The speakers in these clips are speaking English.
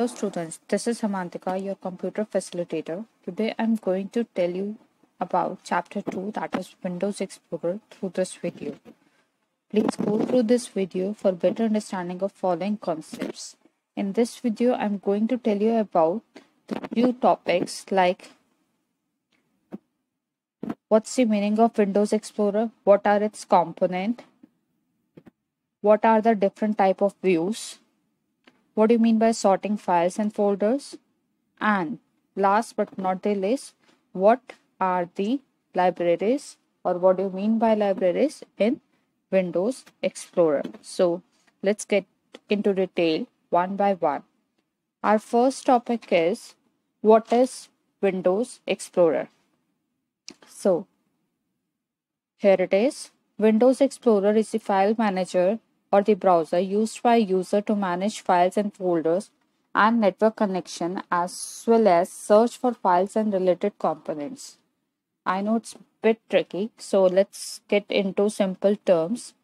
Hello students, this is Hemantika, your computer facilitator. Today I'm going to tell you about chapter 2 that is Windows Explorer through this video. Please go through this video for better understanding of following concepts. In this video I'm going to tell you about the few topics like what's the meaning of Windows Explorer, what are its components, what are the different type of views, what do you mean by sorting files and folders? And last but not the least, what are the libraries or what do you mean by libraries in Windows Explorer? So let's get into detail one by one. Our first topic is what is Windows Explorer? So here it is. Windows Explorer is the file manager or the browser used by user to manage files and folders and network connection as well as search for files and related components. I know it's a bit tricky, so let's get into simple terms.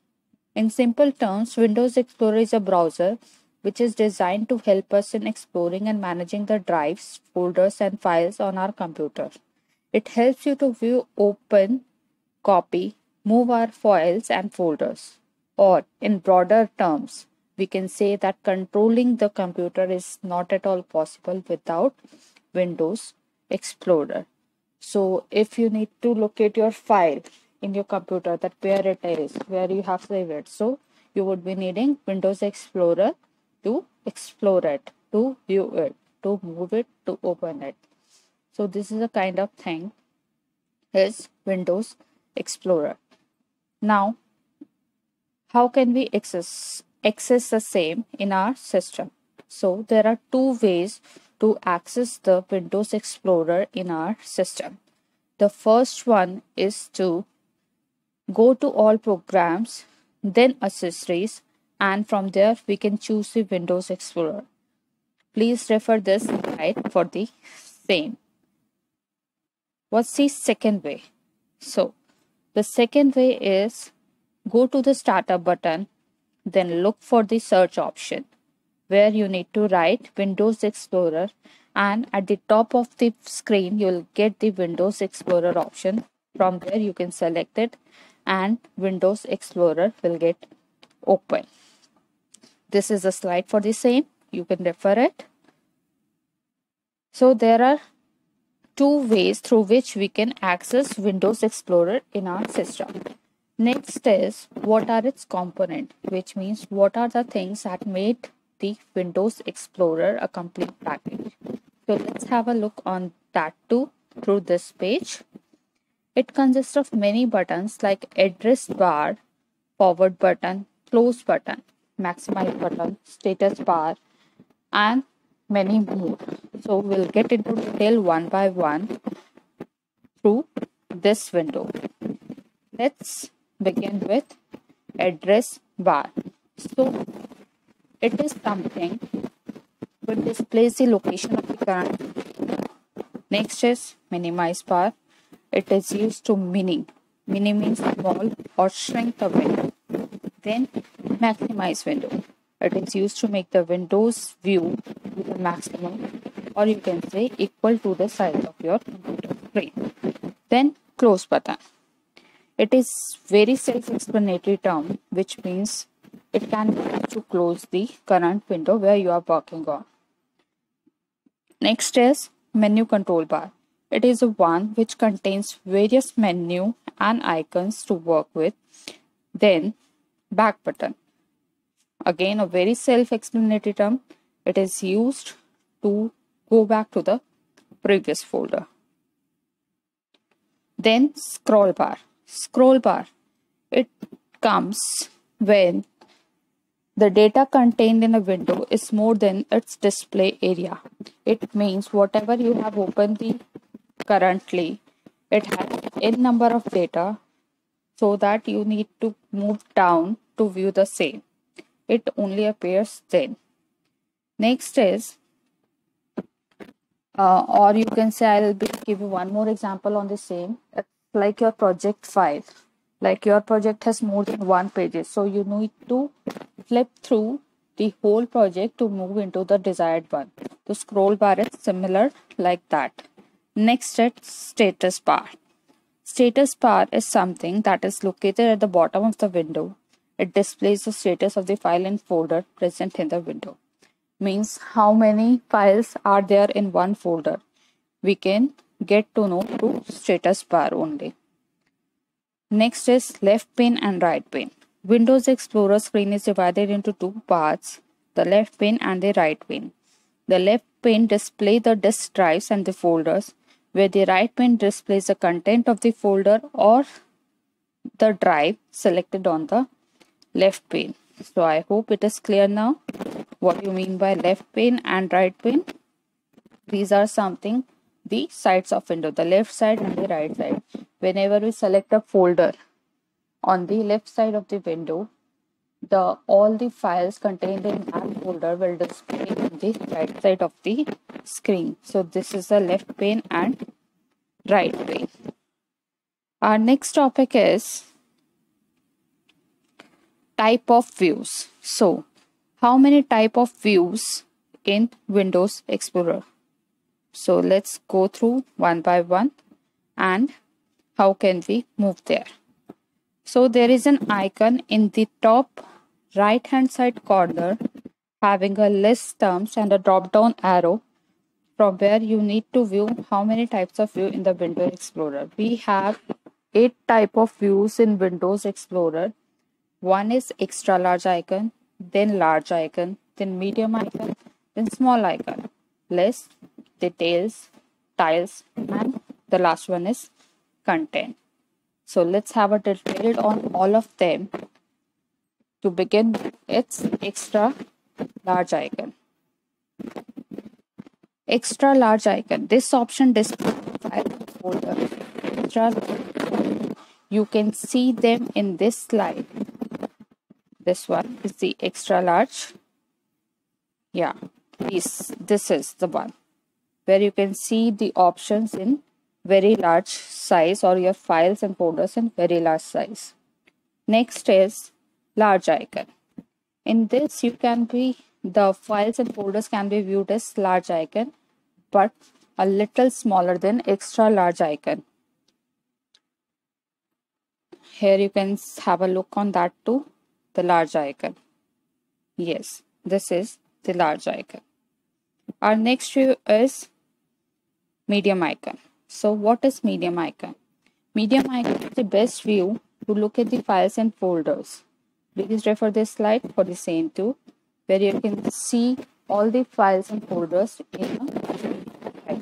In simple terms, Windows Explorer is a browser which is designed to help us in exploring and managing the drives, folders, and files on our computer. It helps you to view, open, copy, move our files and folders. Or, in broader terms, we can say that controlling the computer is not at all possible without Windows Explorer. So, if you need to locate your file in your computer, that where it is, where you have saved it, so you would be needing Windows Explorer to explore it, to view it, to move it, to open it. So, this is a kind of thing is Windows Explorer. Now, how can we access access the same in our system? So there are two ways to access the windows explorer in our system. The first one is to go to all programs then accessories and from there we can choose the windows explorer. Please refer this slide for the same. What's the second way? So the second way is Go to the startup button, then look for the search option where you need to write Windows Explorer and at the top of the screen you'll get the Windows Explorer option. From there you can select it and Windows Explorer will get open. This is a slide for the same. You can refer it. So there are two ways through which we can access Windows Explorer in our system. Next is what are its component, which means what are the things that made the Windows Explorer a complete package. So let's have a look on that too through this page. It consists of many buttons like address bar, forward button, close button, maximize button, status bar, and many more. So we'll get into detail one by one through this window. Let's begin with address bar. So it is something which displays the location of the current. Next is minimize bar. It is used to mini. Mini means small or shrink the window. Then maximize window. It is used to make the window's view to the maximum or you can say equal to the size of your computer screen. Then close button. It is very self-explanatory term, which means it can be to close the current window where you are working on. Next is menu control bar. It is a one which contains various menu and icons to work with. Then back button. Again a very self-explanatory term. It is used to go back to the previous folder. Then scroll bar scroll bar. It comes when the data contained in a window is more than its display area. It means whatever you have opened the currently, it has n number of data so that you need to move down to view the same. It only appears then. Next is, uh, or you can say I'll be, give you one more example on the same like your project file like your project has more than one pages so you need to flip through the whole project to move into the desired one. The scroll bar is similar like that. Next is status bar. Status bar is something that is located at the bottom of the window. It displays the status of the file and folder present in the window. Means how many files are there in one folder. We can get to know through status bar only. Next is left pane and right pane. Windows Explorer screen is divided into two parts, the left pane and the right pane. The left pane displays the disk drives and the folders, where the right pane displays the content of the folder or the drive selected on the left pane. So I hope it is clear now what you mean by left pane and right pane. These are something the sides of window, the left side and the right side. Whenever we select a folder on the left side of the window, the all the files contained in that folder will display on the right side of the screen. So this is the left pane and right pane. Our next topic is type of views. So how many type of views in Windows Explorer? So let's go through one by one and how can we move there. So there is an icon in the top right hand side corner having a list terms and a drop down arrow from where you need to view how many types of view in the Windows Explorer. We have eight type of views in Windows Explorer. One is extra large icon, then large icon, then medium icon, then small icon, list, details, tiles, and the last one is content. So let's have a detailed on all of them. To begin, it's extra large icon. Extra large icon. This option displays file folder. Extra you can see them in this slide. This one is the extra large. Yeah, this this is the one where you can see the options in very large size or your files and folders in very large size. Next is large icon. In this you can be the files and folders can be viewed as large icon but a little smaller than extra large icon. Here you can have a look on that too, the large icon. Yes, this is the large icon. Our next view is medium icon. So what is medium icon? Medium icon is the best view to look at the files and folders. Please refer this slide for the same too, where you can see all the files and folders in a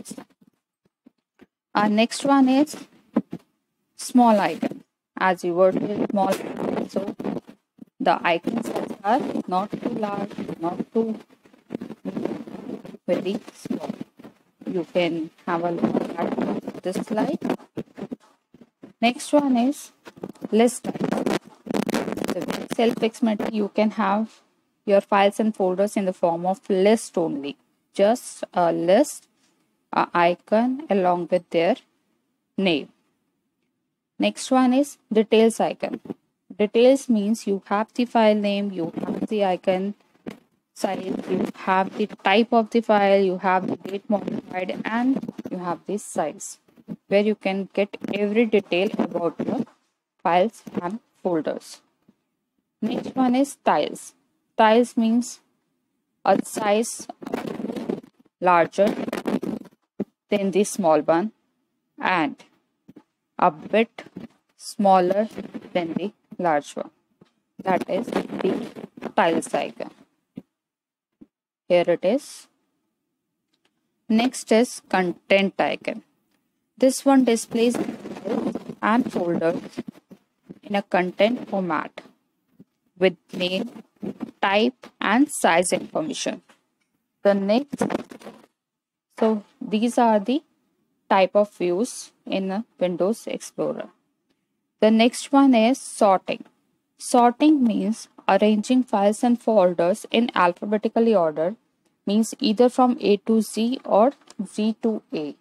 Our next one is small icon. As you were small icon, so the icons are not too large, not too very small you can have a look at this slide. Next one is list. The Self-explanatory, you can have your files and folders in the form of list only. Just a list, a icon along with their name. Next one is details icon. Details means you have the file name, you have the icon, size you have the type of the file you have the date modified and you have this size where you can get every detail about your files and folders. Next one is tiles. Tiles means a size larger than the small one and a bit smaller than the large one. That is the tiles icon here it is. Next is content icon. This one displays and folders in a content format with name, type and size information. The next, so these are the type of views in Windows Explorer. The next one is sorting. Sorting means arranging files and folders in alphabetically order means either from A to Z or Z to A.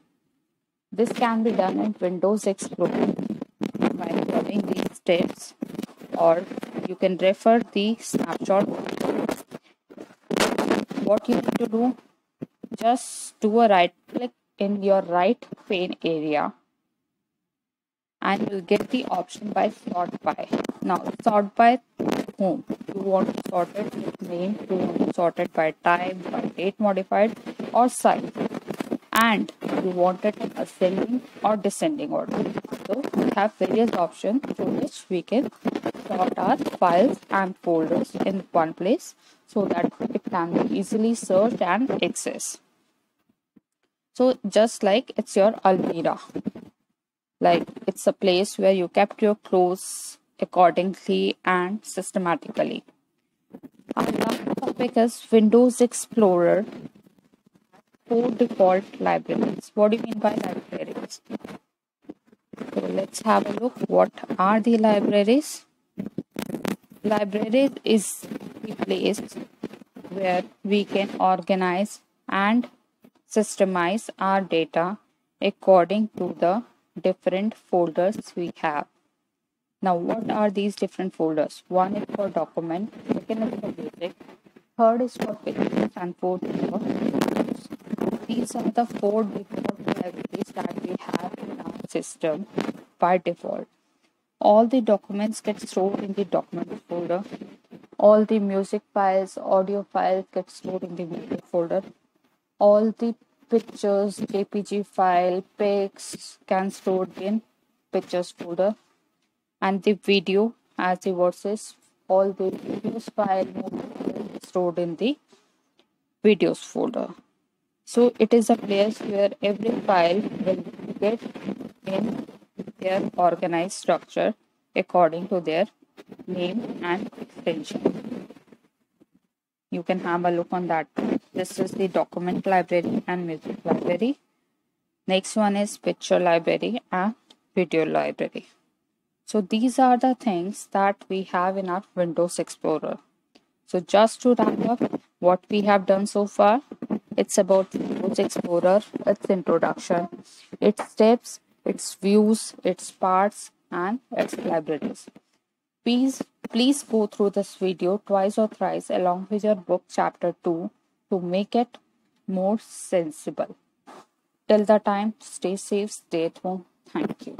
This can be done in Windows Explorer by following these steps or you can refer the snapshot what you need to do just do a right click in your right pane area and you'll get the option by sort by now sort by whom you want to sort it with name you want to sort it by time by date modified or size. And you want it in ascending or descending order. So we have various options through which we can sort our files and folders in one place so that it can be easily searched and accessed. So just like it's your almirah like it's a place where you kept your clothes accordingly and systematically. Last topic is windows explorer four default libraries. What do you mean by libraries? So let's have a look. What are the libraries? Library is the place where we can organize and systemize our data according to the different folders we have. Now, what are these different folders? One is for document, second is for music, third is for pictures, and fourth is for videos. These are the four different libraries that we have in our system by default all the documents get stored in the document folder all the music files audio files get stored in the music folder all the pictures jpg file pics can stored in pictures folder and the video as word says all the videos file stored in the videos folder so it is a place where every file will get in their organized structure according to their name and extension. You can have a look on that. This is the document library and music library. Next one is picture library and video library. So these are the things that we have in our Windows Explorer. So just to wrap up what we have done so far, it's about Windows Explorer, its introduction, its steps, its views, its parts, and its libraries. Please, please go through this video twice or thrice along with your book chapter 2 to make it more sensible. Till the time, stay safe, stay at home. Thank you.